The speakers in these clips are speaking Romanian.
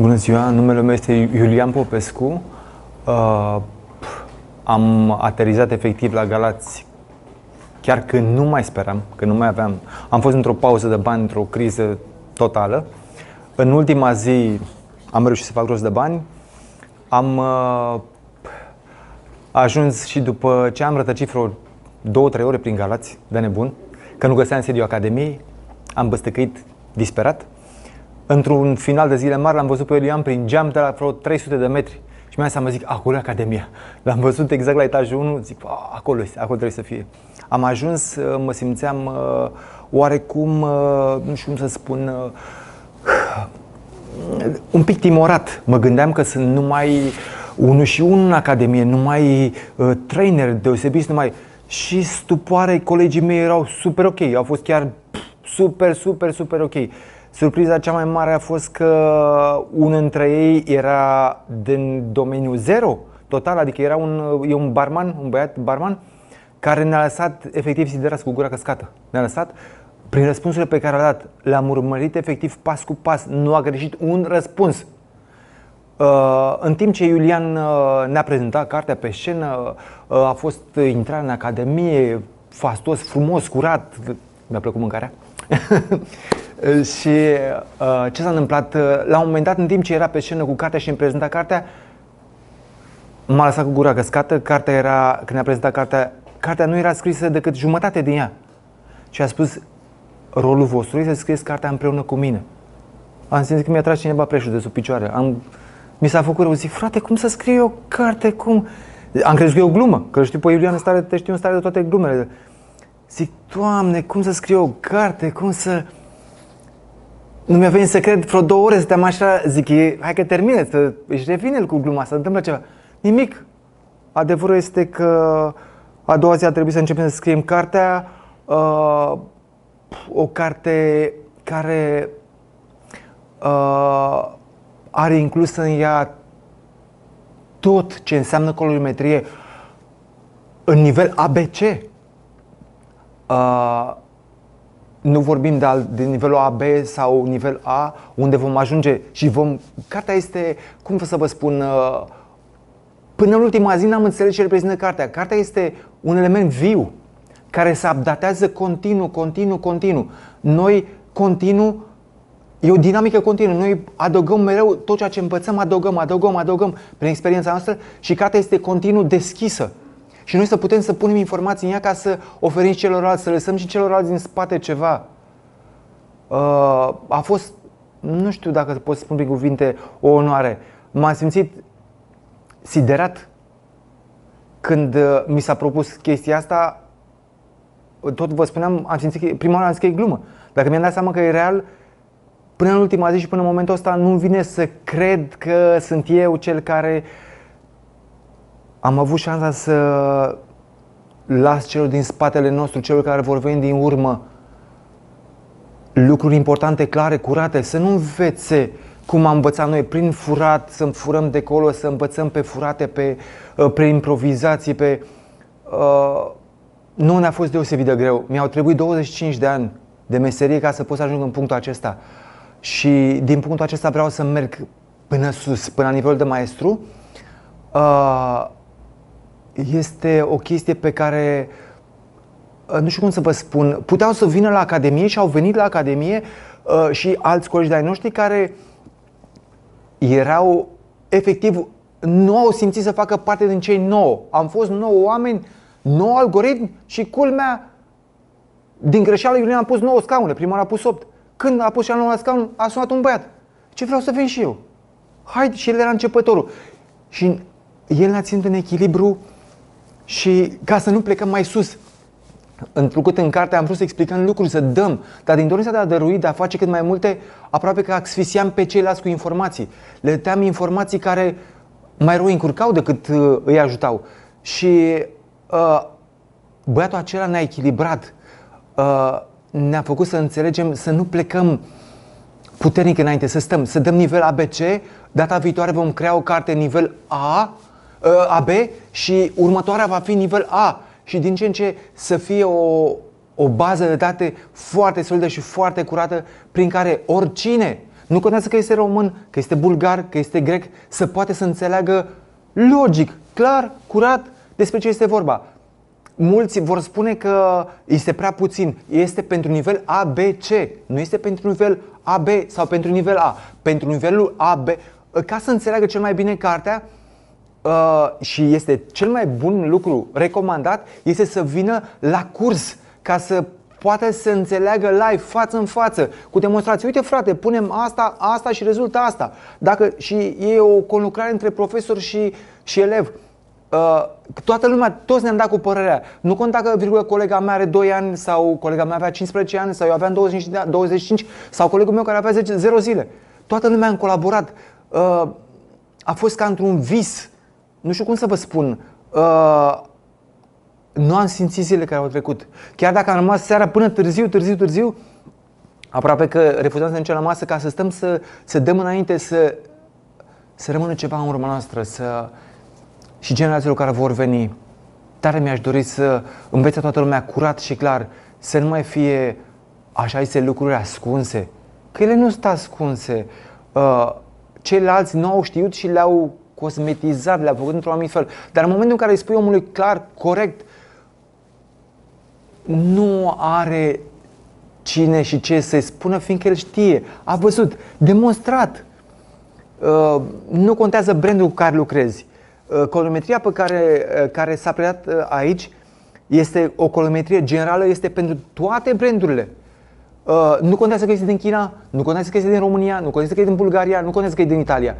Bună ziua, numele meu este Iulian Popescu. Uh, am aterizat efectiv la Galați chiar când nu mai speram, că nu mai aveam. Am fost într-o pauză de bani, într-o criză totală. În ultima zi am reușit să fac rost de bani. Am uh, ajuns și după ce am rătăcit vreo două, trei ore prin Galați, de nebun, că nu găseam sediu Academiei, am băstăcăit disperat. Într-un final de zile mari l-am văzut pe Iulian prin geam de la vreo 300 de metri. Și mi-a să mă zic, acolo e Academia. L-am văzut exact la etajul 1, zic, acolo este, acolo trebuie să fie. Am ajuns, uh, mă simțeam uh, oarecum, uh, nu știu cum să spun, un pic timorat. Mă gândeam că sunt numai unul și unul în Academie, numai trainer deosebiți, numai... Și stupoare, colegii mei erau super ok, au fost chiar super, super, super ok. Surpriza cea mai mare a fost că unul dintre ei era din domeniul zero, total, adică era un, e un barman, un băiat barman, care ne-a lăsat efectiv siderați cu gura căscată. Ne-a lăsat prin răspunsurile pe care le-a dat. Le-am urmărit efectiv pas cu pas. Nu a greșit un răspuns. Uh, în timp ce Iulian uh, ne-a prezentat cartea pe scenă, uh, a fost intrarea în academie, fastos, frumos, curat. Mi-a plăcut mâncarea. și uh, ce s-a întâmplat? La un moment dat, în timp ce era pe scenă cu cartea și îmi prezenta cartea, m-a lăsat cu gura căscată. Cartea era, când ne-a prezentat cartea, cartea nu era scrisă decât jumătate din ea. Și a spus, rolul vostru este să scrieți cartea împreună cu mine. Am simțit că mi-a tras cineva preșul de sub picioare. Am, mi s-a făcut rău. Zic, frate, cum să scriu o carte? Cum? Am crezut că e o glumă, că știu pe Iulian stare, te știu în stare de toate glumele. Zic, Doamne, cum să scriu o carte? Cum să... Nu mi-a venit să cred vreo două ore, stăteam așa, zic, hai că termine, să își revine cu gluma, să întâmplă ceva. Nimic. Adevărul este că a doua zi a trebuit să începem să scriem cartea, uh, o carte care uh, are inclus în ea tot ce înseamnă colorimetrie în nivel ABC. Uh, nu vorbim de, al, de nivelul AB sau nivel A, unde vom ajunge și vom... Cartea este, cum să vă spun, uh, până în ultima zi n-am înțeles ce reprezintă cartea. Cartea este un element viu, care se updatează continuu, continuu, continuu. Noi continuu E o dinamică continuă. Noi adăugăm mereu tot ceea ce învățăm, adăugăm, adăugăm, adăugăm prin experiența noastră și cartea este continuu deschisă. Și noi să putem să punem informații în ea ca să oferim celorlalți, să lăsăm și celorlalți din spate ceva. Uh, a fost, nu știu dacă pot spun prin cuvinte, o onoare. M-am simțit siderat când uh, mi s-a propus chestia asta. Tot vă spuneam, am simțit că prima oară am zis că e glumă. Dacă mi-am dat seama că e real, până în ultima zi și până în momentul ăsta nu vine să cred că sunt eu cel care am avut șansa să las celor din spatele nostru, celor care vor veni din urmă, lucruri importante, clare, curate, să nu învețe cum am învățat noi, prin furat, să furăm de acolo, să învățăm pe furate, pe, uh, pe improvizații, pe... Uh, nu ne-a fost deosebit de greu. Mi-au trebuit 25 de ani de meserie ca să pot să ajung în punctul acesta. Și din punctul acesta vreau să merg până sus, până la nivelul de maestru. Uh, este o chestie pe care uh, nu știu cum să vă spun, puteau să vină la Academie și au venit la Academie uh, și alți colegi de-ai noștri care erau efectiv, nu au simțit să facă parte din cei nouă. Am fost nouă oameni, nou algoritm și culmea, din greșeală Iulian a pus 9 scaune, prima a pus 8. Când a pus și al la scaun, a sunat un băiat. Ce vreau să vin și eu? Hai, și el era începătorul. Și el ne-a ținut în echilibru și ca să nu plecăm mai sus. Întrucât în carte am vrut să explicăm lucruri, să dăm, dar din dorința de a dărui, de a face cât mai multe, aproape că asfixiam pe ceilalți cu informații. Le team informații care mai rău încurcau decât uh, îi ajutau. Și uh, băiatul acela ne-a echilibrat. Uh, ne-a făcut să înțelegem să nu plecăm puternic înainte, să stăm, să dăm nivel ABC, data viitoare vom crea o carte nivel A, ă, AB și următoarea va fi nivel A și din ce în ce să fie o, o bază de date foarte solidă și foarte curată prin care oricine, Nu contează că este român, că este bulgar, că este grec, să poate să înțeleagă logic, clar, curat despre ce este vorba. Mulți vor spune că este prea puțin. Este pentru nivel ABC, nu este pentru nivel AB sau pentru nivel A. Pentru nivelul AB, ca să înțeleagă cel mai bine cartea, uh, și este cel mai bun lucru recomandat, este să vină la curs ca să poate să înțeleagă live, față în față, cu demonstrații. Uite frate, punem asta, asta și rezultă asta. Dacă, și e o conlucrare între profesor și, și elev. Uh, toată lumea, toți ne-am dat cu părerea. Nu conta că virgulă, colega mea are 2 ani sau colega mea avea 15 ani sau eu aveam 25, 25 sau colegul meu care avea 10, 0 zile. Toată lumea am colaborat. Uh, a fost ca într-un vis. Nu știu cum să vă spun. Uh, nu am simțit zilele care au trecut. Chiar dacă am rămas seara până târziu, târziu, târziu, aproape că refuzam să ne la masă ca să stăm să, să dăm înainte să, să rămână ceva în urma noastră, să, și generațiilor care vor veni. Tare mi-aș dori să învețe toată lumea curat și clar, să nu mai fie așa zise lucruri ascunse. Că ele nu sunt ascunse. Uh, ceilalți nu au știut și le-au cosmetizat, le-au făcut într-un anumit fel. Dar în momentul în care îi spui omului clar, corect, nu are cine și ce să-i spună, fiindcă el știe, a văzut, demonstrat. Uh, nu contează brandul cu care lucrezi. Uh, colometria pe care, uh, care s-a predat aici este o colometrie generală, este pentru toate brandurile. Nu contează că este din China, nu contează că este din România, nu contează că este din Bulgaria, nu contează că este din Italia.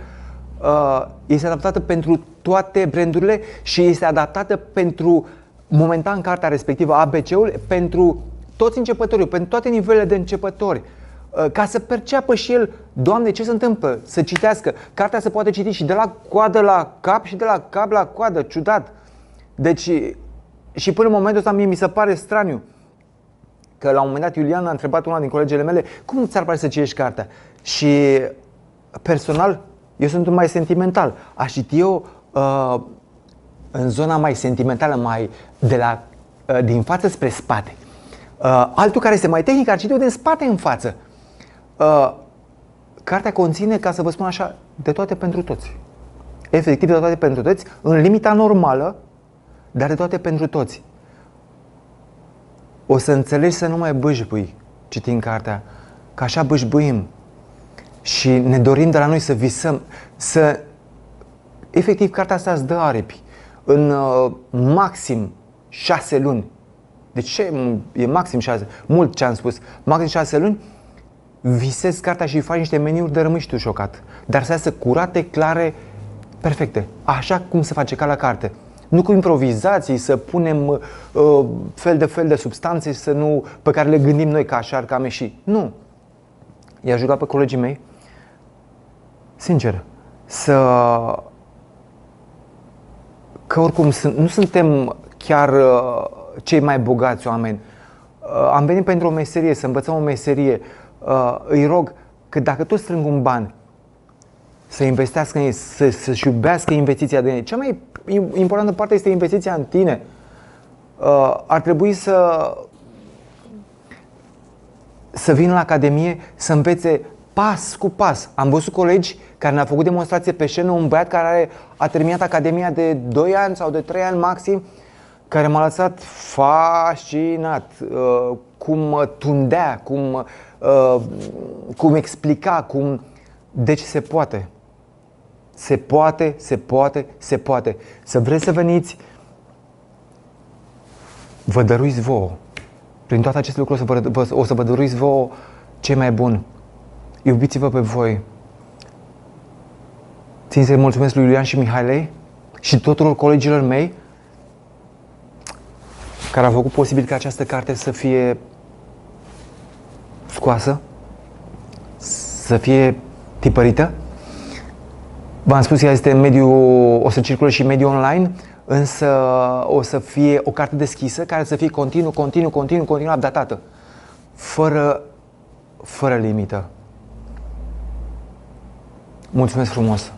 Este adaptată pentru toate brandurile și este adaptată pentru momentan cartea respectivă, ABC-ul, pentru toți începătorii, pentru toate nivelele de începători, uh, ca să perceapă și el, Doamne, ce se întâmplă, să citească. Cartea se poate citi și de la coadă la cap și de la cap la coadă, ciudat. Deci, și până în momentul ăsta mie mi se pare straniu că la un moment dat Iulian a întrebat una din colegele mele cum ți-ar pare să citești cartea? Și personal, eu sunt un mai sentimental. Aș citi eu uh, în zona mai sentimentală, mai de la, uh, din față spre spate. Uh, altul care este mai tehnic ar citi din spate în față. Uh, cartea conține, ca să vă spun așa, de toate pentru toți. Efectiv, de toate pentru toți, în limita normală, dar de toate pentru toți. O să înțelegi să nu mai bâșbui citind cartea, că așa bâșbuim. Și ne dorim de la noi să visăm, să... Efectiv, cartea asta îți dă aripi în uh, maxim șase luni. Deci ce e maxim șase? Mult ce am spus. Maxim șase luni, visezi cartea și faci niște meniuri de rămâi și tu șocat. Dar să iasă curate, clare, perfecte. Așa cum se face ca la carte. Nu cu improvizații, să punem uh, fel de fel de substanțe să nu, pe care le gândim noi ca așa, ca meși. Nu. I-a jucat pe colegii mei, sincer, să că oricum nu suntem chiar uh, cei mai bogați oameni. Uh, am venit pentru o meserie, să învățăm o meserie. Uh, îi rog că dacă tot strâng un ban, să investească în ei, să, să-și iubească investiția de ei. Cea mai importantă parte este investiția în tine. Ar trebui să să vină la Academie să învețe pas cu pas. Am văzut colegi care ne-a făcut demonstrație pe scenă, un băiat care a terminat Academia de 2 ani sau de 3 ani maxim, care m-a lăsat fascinat uh, cum tundea, cum, uh, cum explica, cum... Deci se poate. Se poate, se poate, se poate. Să vreți să veniți, vă dăruiți vouă. Prin toate aceste lucruri o să vă, o să vă dăruiți vouă ce mai bun. Iubiți-vă pe voi. Țin să-i mulțumesc lui Iulian și Mihailei și tuturor colegilor mei care au făcut posibil ca această carte să fie scoasă, să fie tipărită. V-am spus că este în mediu, o să circule și în mediul online, însă o să fie o carte deschisă care să fie continuu, continuu, continuu, continuu updatată, fără, fără limită. Mulțumesc frumos!